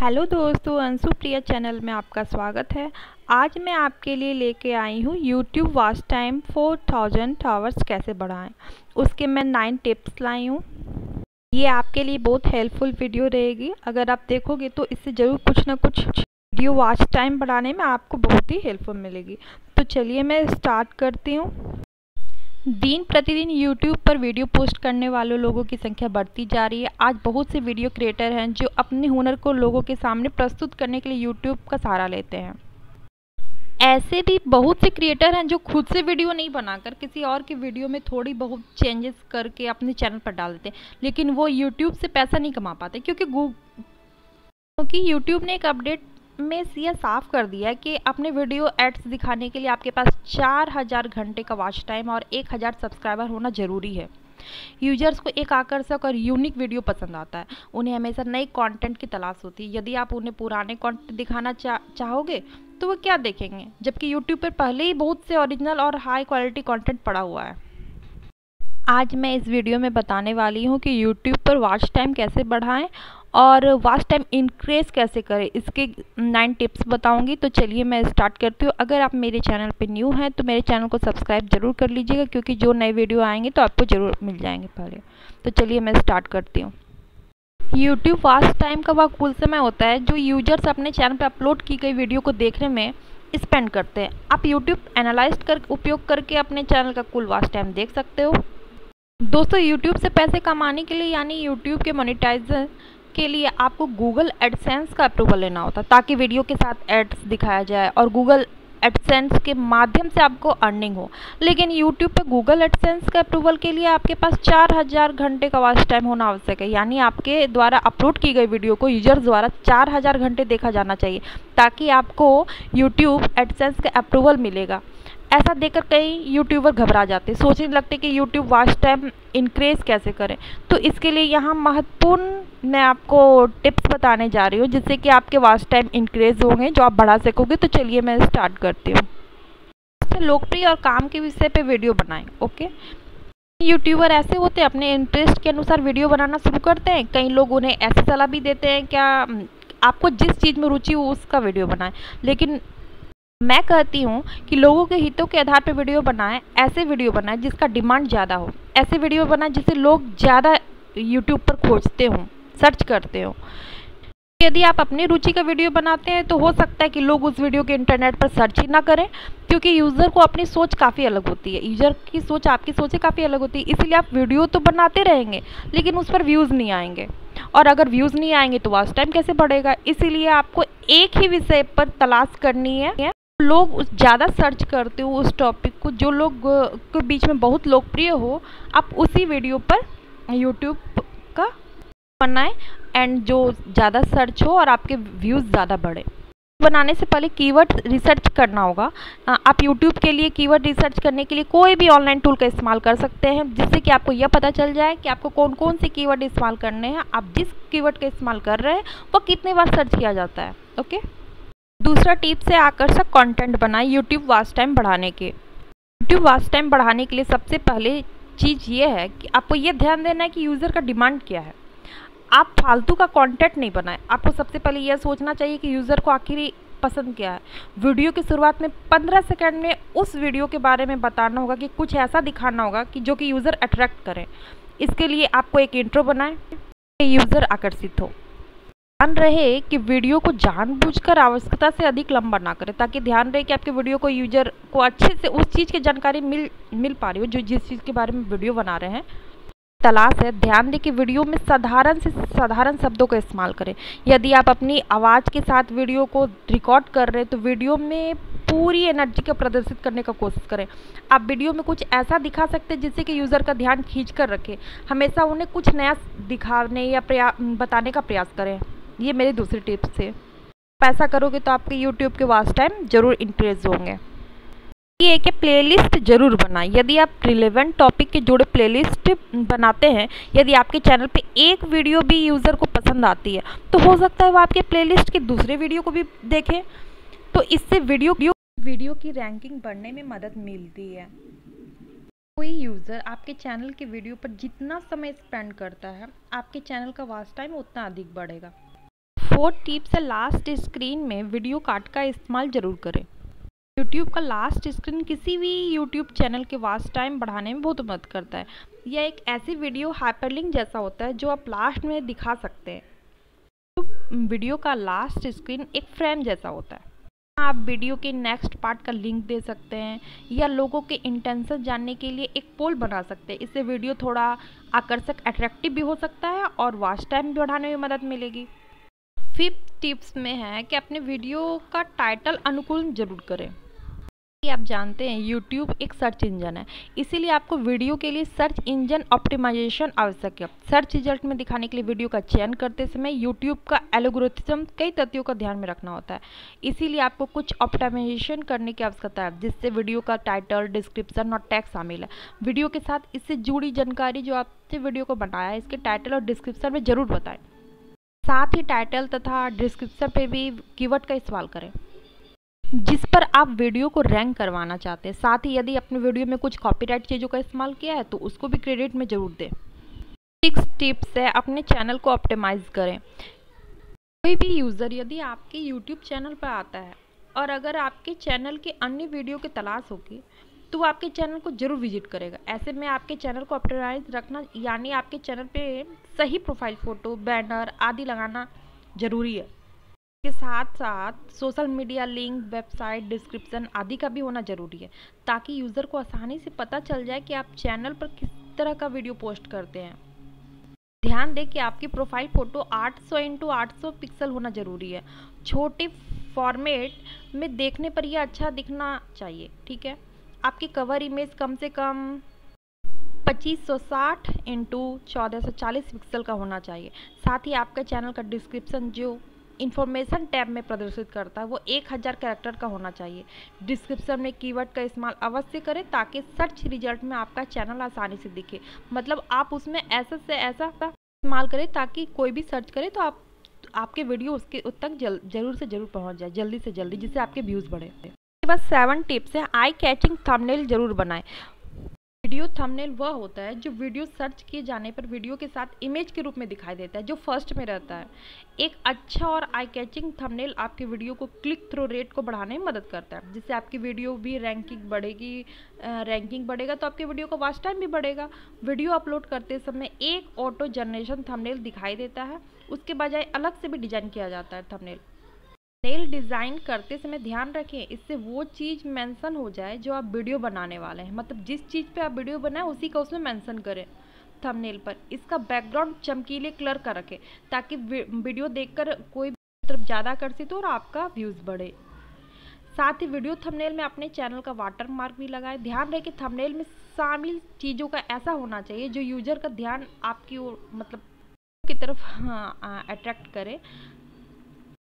Hello दोस्तों अंशु प्रिया channel में आपका स्वागत है। आज मैं आपके लिए लेके आई हूँ यूट्यूब वॉच टाइम 4000 टावर्स कैसे बढ़ाएँ। उसके मैं नाइन टिप्स लाई हूँ। ये आपके लिए बहुत हेल्पफुल वीडियो रहेगी। अगर आप देखोगे तो इससे ज़रूर कुछ ना कुछ वीडियो वॉच टाइम बढ़ाने में आपको बहुत ही हेल्पफुल मिलेगी। तो चलिए मैं स्टार्ट करती हूँ। दिन प्रतिदिन YouTube पर वीडियो पोस्ट करने वाले लोगों की संख्या बढ़ती जा रही है। आज बहुत से वीडियो क्रिएटर हैं जो अपने हुनर को लोगों के सामने प्रस्तुत करने के लिए YouTube का सहारा लेते हैं। ऐसे भी बहुत से क्रिएटर हैं जो खुद से वीडियो नहीं बनाकर किसी और की वीडियो में थोड़ी बहुत चेंजेस करके अपने चैनल पर डाल देते हैं। लेकिन वो यूट्यूब से पैसा नहीं कमा पाते क्योंकि क्योंकि यूट्यूब ने एक अपडेट में यह साफ़ कर दिया कि अपने वीडियो एड्स दिखाने के लिए आपके पास चार हज़ार घंटे का वॉच टाइम और एक हज़ार सब्सक्राइबर होना ज़रूरी है। यूज़र्स को एक आकर्षक और यूनिक वीडियो पसंद आता है। उन्हें हमेशा नए कंटेंट की तलाश होती है। यदि आप उन्हें पुराने कंटेंट दिखाना चा, चाहोगे तो वो क्या देखेंगे? जबकि यूट्यूब पर पहले ही बहुत से ओरिजिनल और हाई क्वालिटी कंटेंट पड़ा हुआ है। आज मैं इस वीडियो में बताने वाली हूँ कि यूट्यूब पर वॉच टाइम कैसे बढ़ाएँ और वॉच टाइम इंक्रीज कैसे करें? इसके नाइन टिप्स बताऊँगी तो चलिए मैं स्टार्ट करती हूँ। अगर आप मेरे चैनल पे न्यू हैं तो मेरे चैनल को सब्सक्राइब ज़रूर कर लीजिएगा, क्योंकि जो नए वीडियो आएँगे तो आपको ज़रूर मिल जाएँगे पहले। तो चलिए मैं स्टार्ट करती हूँ। यूट्यूब वॉच टाइम का वह कुल समय होता है, जो यूज़र्स अपने चैनल पर अपलोड की गई वीडियो को देखने में स्पेंड करते हैं। आप यूट्यूब एनालाइज कर, उपयोग करके अपने चैनल का कुल वॉच टाइम देख सकते हो। दोस्तों यूट्यूब से पैसे कमाने के लिए, यानी यूट्यूब के मोनिटाइजर के लिए आपको गूगल एडसेंस का अप्रूवल लेना होता है ताकि वीडियो के साथ एड्स दिखाया जाए और गूगल एडसेंस के माध्यम से आपको अर्निंग हो। लेकिन यूट्यूब पे गूगल एडसेंस के अप्रूवल के लिए आपके पास चार हज़ार घंटे का वॉच टाइम होना आवश्यक है। यानी आपके द्वारा अपलोड की गई वीडियो को यूज़र्स द्वारा चार हज़ार घंटे देखा जाना चाहिए, ताकि आपको यूट्यूब एडसेंस का अप्रूवल मिलेगा। ऐसा देखकर कई यूट्यूबर घबरा जाते सोचने लगते कि यूट्यूब वॉच टाइम इंक्रीज कैसे करें। तो इसके लिए यहाँ महत्वपूर्ण मैं आपको टिप्स बताने जा रही हूँ, जिससे कि आपके वॉच टाइम इंक्रीज होंगे, जो आप बढ़ा सकोगे तो चलिए मैं स्टार्ट करती हूँ। लोकप्रिय और काम के विषय पे वीडियो बनाएँ ओके यूट्यूबर ऐसे होते हैं, अपने इंटरेस्ट के अनुसार वीडियो बनाना शुरू करते हैं। कई लोग उन्हें ऐसी सलाह भी देते हैं, क्या आपको जिस चीज़ में रुचि हो उसका वीडियो बनाएँ। लेकिन मैं कहती हूँ कि लोगों के हितों के आधार पर वीडियो बनाएँ, ऐसे वीडियो बनाएँ जिसका डिमांड ज़्यादा हो। ऐसे वीडियो बनाएँ जिसे लोग ज़्यादा यूट्यूब पर खोजते हों, सर्च करते हों। यदि आप अपनी रुचि का वीडियो बनाते हैं तो हो सकता है कि लोग उस वीडियो के इंटरनेट पर सर्च ही ना करें, क्योंकि यूज़र को अपनी सोच काफ़ी अलग होती है। यूज़र की सोच, आपकी सोच काफ़ी अलग होती है, इसलिए आप वीडियो तो बनाते रहेंगे, लेकिन उस पर व्यूज़ नहीं आएँगे। और अगर व्यूज़ नहीं आएँगे तो वॉच टाइम कैसे बढ़ेगा? इसीलिए आपको एक ही विषय पर तलाश करनी है। लोग ज़्यादा सर्च करते हो उस टॉपिक को, जो लोग के बीच में बहुत लोकप्रिय हो, आप उसी वीडियो पर यूट्यूब का बनाएँ एंड जो ज़्यादा सर्च हो और आपके व्यूज़ ज़्यादा बढ़े। बनाने से पहले कीवर्ड रिसर्च करना होगा। आप यूट्यूब के लिए कीवर्ड रिसर्च करने के लिए कोई भी ऑनलाइन टूल का इस्तेमाल कर सकते हैं, जिससे कि आपको यह पता चल जाए कि आपको कौन कौन से कीवर्ड इस्तेमाल करने हैं। आप जिस कीवर्ड का इस्तेमाल कर रहे हैं, वो कितने बार सर्च किया जाता है ओके दूसरा टिप्स है आकर्षक कंटेंट बनाए यूट्यूब वाच टाइम बढ़ाने के। यूट्यूब वाच टाइम बढ़ाने के लिए सबसे पहले चीज़ ये है कि आपको ये ध्यान देना है कि यूज़र का डिमांड क्या है। आप फालतू का कंटेंट नहीं बनाएँ। आपको सबसे पहले यह सोचना चाहिए कि यूज़र को आखिर पसंद क्या है। वीडियो की शुरुआत में 15 सेकंड में उस वीडियो के बारे में बताना होगा कि कुछ ऐसा दिखाना होगा कि जो कि यूज़र अट्रैक्ट करें। इसके लिए आपको एक इंट्रो बनाएँ यूज़र आकर्षित हो। ध्यान रहे कि वीडियो को जानबूझकर आवश्यकता से अधिक लंबा ना करें, ताकि ध्यान रहे कि आपके वीडियो को यूज़र को अच्छे से उस चीज़ की जानकारी मिल मिल पा रही हो, जो जिस चीज़ के बारे में वीडियो बना रहे हैं। तलाश है, ध्यान दें कि वीडियो में साधारण से साधारण शब्दों का इस्तेमाल करें। यदि आप अपनी आवाज़ के साथ वीडियो को रिकॉर्ड कर रहे हैं तो वीडियो में पूरी एनर्जी का प्रदर्शित करने का कोशिश करें। आप वीडियो में कुछ ऐसा दिखा सकते हैं, जिससे कि यूज़र का ध्यान खींच कर रखें। हमेशा उन्हें कुछ नया दिखाने या बताने का प्रयास करें। ये मेरी दूसरी टिप्स थे। ऐसा करोगे तो आपके यूट्यूब के वास्ट टाइम ज़रूर इंक्रीज होंगे। ये कि प्लेलिस्ट ज़रूर बनाएँ। यदि आप रिलेवेंट टॉपिक के जुड़े प्लेलिस्ट बनाते हैं, यदि आपके चैनल पे एक वीडियो भी यूज़र को पसंद आती है तो हो सकता है वो आपके प्लेलिस्ट के दूसरे वीडियो को भी देखें। तो इससे वीडियो वीडियो की रैंकिंग बढ़ने में मदद मिलती है। कोई यूज़र आपके चैनल के वीडियो पर जितना समय स्पेंड करता है, आपके चैनल का वास्ट टाइम उतना अधिक बढ़ेगा। फोर टिप्स है लास्ट स्क्रीन में वीडियो कार्ड का इस्तेमाल ज़रूर करें। यूट्यूब का लास्ट स्क्रीन किसी भी यूट्यूब चैनल के वास्ट टाइम बढ़ाने में बहुत मदद करता है। यह एक ऐसी वीडियो हाइपरलिंक जैसा होता है जो आप लास्ट में दिखा सकते हैं। वीडियो का लास्ट स्क्रीन एक फ्रेम जैसा होता है। आप वीडियो के नेक्स्ट पार्ट का लिंक दे सकते हैं या लोगों के इंटेंशन जानने के लिए एक पोल बना सकते हैं। इससे वीडियो थोड़ा आकर्षक अट्रैक्टिव भी हो सकता है और वॉच टाइम भी बढ़ाने में मदद मिलेगी। फिफ्थ टिप्स में है कि अपने वीडियो का टाइटल अनुकूल ज़रूर करें। आप जानते हैं, YouTube एक सर्च इंजन है। इसीलिए आपको वीडियो के लिए सर्च इंजन ऑप्टिमाइजेशन आवश्यक है। सर्च रिज़ल्ट में दिखाने के लिए वीडियो का चयन करते समय YouTube का एलोग्रोथिज्म कई तथ्यों का ध्यान में रखना होता है। इसीलिए आपको कुछ ऑप्टिमाइजेशन करने की आवश्यकता है, जिससे वीडियो का टाइटल डिस्क्रिप्शन और टैग शामिल है। वीडियो के साथ इससे जुड़ी जानकारी जो आपने वीडियो को बनाया है, इसके टाइटल और डिस्क्रिप्शन में ज़रूर बताएँ। साथ ही टाइटल तथा डिस्क्रिप्शन पे भी कीवर्ड का इस्तेमाल करें। जिस पर आप वीडियो को रैंक करवाना चाहते हैं, साथ ही यदि अपने वीडियो में कुछ कॉपीराइट चीज़ों का इस्तेमाल किया है तो उसको भी क्रेडिट में ज़रूर दें। सिक्स टिप्स है, अपने चैनल को ऑप्टिमाइज करें। कोई भी यूज़र यदि आपके यूट्यूब चैनल पर आता है, और अगर आपके चैनल के अन्य वीडियो की तलाश होगी तो वो आपके चैनल को ज़रूर विज़िट करेगा। ऐसे में आपके चैनल को ऑप्टिमाइज रखना, यानी आपके चैनल पे सही प्रोफ़ाइल फ़ोटो बैनर आदि लगाना ज़रूरी है। के साथ साथ social media link website description आदि का भी होना ज़रूरी है, ताकि यूज़र को आसानी से पता चल जाए कि आप चैनल पर किस तरह का वीडियो पोस्ट करते हैं। ध्यान दें कि आपकी प्रोफ़ाइल फ़ोटो 800 सौ इंटू आठ पिक्सल होना ज़रूरी है। छोटे फॉर्मेट में देखने पर यह अच्छा दिखना चाहिए, ठीक है? आपकी कवर इमेज कम से कम 2560 इंटू चौदह पिक्सल का होना चाहिए। साथ ही आपका चैनल का डिस्क्रिप्शन जो इन्फॉर्मेशन टैब में प्रदर्शित करता है वो एक हज़ार कैरेक्टर का होना चाहिए। डिस्क्रिप्शन में कीवर्ड का इस्तेमाल अवश्य करें ताकि सर्च रिज़ल्ट में आपका चैनल आसानी से दिखे। मतलब आप उसमें ऐसा से ऐसा इस्तेमाल करें ताकि कोई भी सर्च करे तो आप आपके वीडियो उसके उस तक जल, ज़रूर से ज़रूर पहुँच जाए जल्दी से जल्दी जिससे आपके व्यूज़ बढ़े। बस सेवन टिप्स हैं। आई कैचिंग थंबनेल ज़रूर बनाएँ। वीडियो थंबनेल वह होता है जो वीडियो सर्च किए जाने पर वीडियो के साथ इमेज के रूप में दिखाई देता है, जो फ़र्स्ट में रहता है। एक अच्छा और आई कैचिंग थंबनेल आपके वीडियो को क्लिक थ्रो रेट को बढ़ाने में मदद करता है। जिससे आपकी वीडियो भी रैंकिंग बढ़ेगी रैंकिंग बढ़ेगा तो आपके वीडियो का वाच टाइम भी बढ़ेगा। वीडियो अपलोड करते समय एक ऑटो जनरेशन थंबनेल दिखाई देता है। उसके बजाय अलग से भी डिज़ाइन किया जाता है थंबनेल नेल डिज़ाइन करते समय ध्यान रखें, इससे वो चीज़ मेंशन हो जाए जो आप वीडियो बनाने वाले हैं। मतलब जिस चीज़ पे आप वीडियो बनाए, उसी का उसमें मेंशन करें थंबनेल पर। इसका बैकग्राउंड चमकीले कलर का रखें, ताकि वीडियो देखकर कोई तरफ़ ज़्यादा आकर्षित हो और आपका व्यूज़ बढ़े। साथ ही वीडियो थंबनेल में अपने चैनल का वाटर मार्क भी लगाएँ। ध्यान रहे कि थंबनेल में शामिल चीज़ों का ऐसा होना चाहिए जो यूज़र का ध्यान आपकी ओर मतलब की तरफ़ हाँ अट्रैक्ट करे।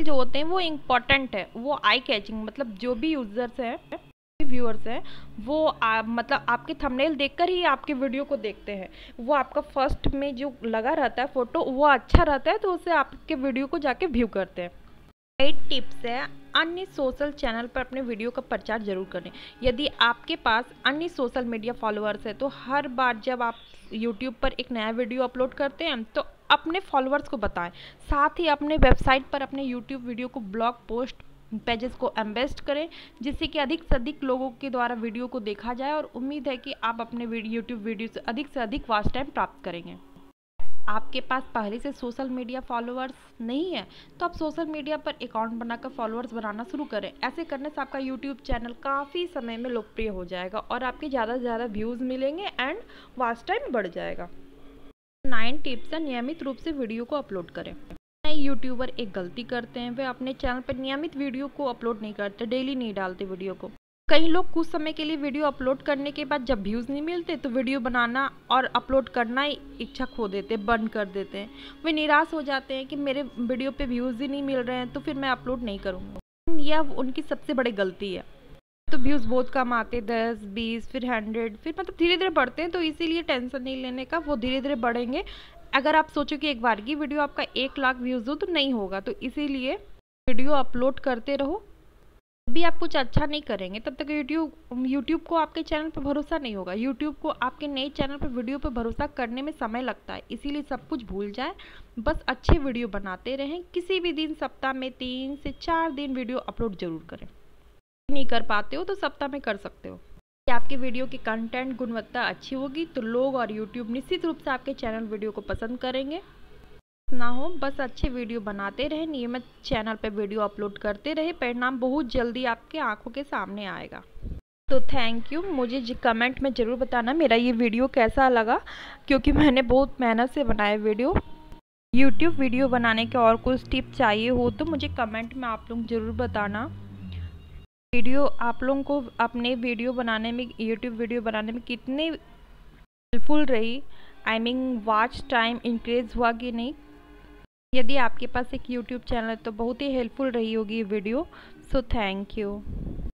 जो होते हैं वो इंपॉर्टेंट है। वो आई कैचिंग मतलब जो भी यूज़र्स हैं व्यूअर्स हैं वो आ, मतलब आपके थंबनेल देखकर ही आपके वीडियो को देखते हैं। वो आपका फ़र्स्ट में जो लगा रहता है फ़ोटो वो अच्छा रहता है तो उसे आपके वीडियो को जाके व्यू करते हैं। एट टिप्स है अन्य सोशल चैनल पर अपने वीडियो का प्रचार ज़रूर करें। यदि आपके पास अन्य सोशल मीडिया फॉलोअर्स है तो हर बार जब आप यूट्यूब पर एक नया वीडियो अपलोड करते हैं तो अपने फॉलोअर्स को बताएँ। साथ ही अपने वेबसाइट पर अपने यूट्यूब वीडियो को ब्लॉग पोस्ट पेजेस को एम्बेस्ट करें, जिससे कि अधिक से अधिक लोगों के द्वारा वीडियो को देखा जाए और उम्मीद है कि आप अपने यूट्यूब वीडियो से अधिक से अधिक वास्ट टाइम प्राप्त करेंगे। आपके पास पहले से सोशल मीडिया फॉलोअर्स नहीं है तो आप सोशल मीडिया पर अकाउंट बनाकर फॉलोअर्स बनाना शुरू करें। ऐसे करने से आपका यूट्यूब चैनल काफ़ी समय में लोकप्रिय हो जाएगा और आपके ज़्यादा से ज़्यादा व्यूज़ मिलेंगे एंड वाच टाइम बढ़ जाएगा। नाइन टिप्स है नियमित रूप से वीडियो को अपलोड करें। नए यूट्यूबर एक गलती करते हैं, वे अपने चैनल पर नियमित वीडियो को अपलोड नहीं करते डेली नहीं डालते वीडियो को। कई लोग कुछ समय के लिए वीडियो अपलोड करने के बाद जब व्यूज़ नहीं मिलते तो वीडियो बनाना और अपलोड करना ही इच्छा खो देते बंद कर देते हैं। वे निराश हो जाते हैं कि मेरे वीडियो पे व्यूज़ ही नहीं मिल रहे हैं तो फिर मैं अपलोड नहीं करूँगा। यह उनकी सबसे बड़ी गलती है। तो व्यूज़ बहुत कम आते हैं दस, बीस, फिर हंड्रेड फिर मतलब धीरे धीरे बढ़ते हैं तो इसीलिए टेंशन नहीं लेने का, वो धीरे धीरे बढ़ेंगे। अगर आप सोचो कि एक बार की वीडियो आपका एक लाख व्यूज़ हो तो नहीं होगा। तो इसीलिए वीडियो अपलोड करते रहो। भी आप कुछ अच्छा नहीं करेंगे, तब तक यूट्यूब यूट्यूब को आपके चैनल पर भरोसा नहीं होगा। यूट्यूब को आपके नए चैनल पर वीडियो पर भरोसा करने में समय लगता है। इसीलिए सब कुछ भूल जाए। बस अच्छे वीडियो बनाते रहें। किसी भी दिन, सप्ताह में तीन से चार दिन वीडियो अपलोड ज़रूर करें। नहीं कर पाते हो तो सप्ताह में कर सकते हो। कि आपकी वीडियो की कंटेंट गुणवत्ता अच्छी होगी तो लोग और यूट्यूब निश्चित रूप से आपके चैनल वीडियो को पसंद करेंगे। ना हो, बस अच्छे वीडियो बनाते रहे, नियमित चैनल पर वीडियो अपलोड करते रहे, परिणाम बहुत जल्दी आपके आँखों के सामने आएगा। तो थैंक यू मुझे कमेंट में ज़रूर बताना, मेरा ये वीडियो कैसा लगा, क्योंकि मैंने बहुत मेहनत से बनाया वीडियो। यूट्यूब वीडियो बनाने के और कुछ टिप चाहिए हो तो मुझे कमेंट में आप लोग ज़रूर बताना। वीडियो आप लोगों को अपने वीडियो बनाने में यूट्यूब वीडियो बनाने में कितनी हेल्पफुल रही? I mean watch time increase हुआ कि नहीं? यदि आपके पास एक यूट्यूब चैनल है तो बहुत ही हेल्पफुल रही होगी ये वीडियो सो थैंक यू